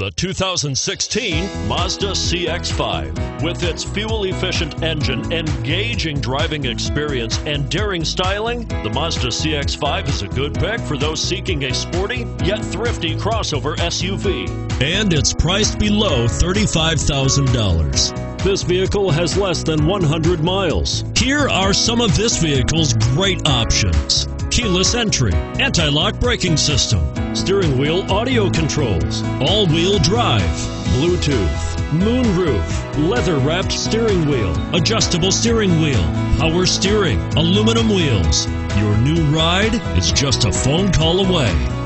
The 2016 Mazda CX-5. With its fuel-efficient engine, engaging driving experience, and daring styling, the Mazda CX-5 is a good pick for those seeking a sporty yet thrifty crossover SUV. And it's priced below $35,000. This vehicle has less than 100 miles. Here are some of this vehicle's great options keyless entry, anti lock braking system, steering wheel audio controls, all wheel drive, Bluetooth, moonroof, leather wrapped steering wheel, adjustable steering wheel, power steering, aluminum wheels. Your new ride is just a phone call away.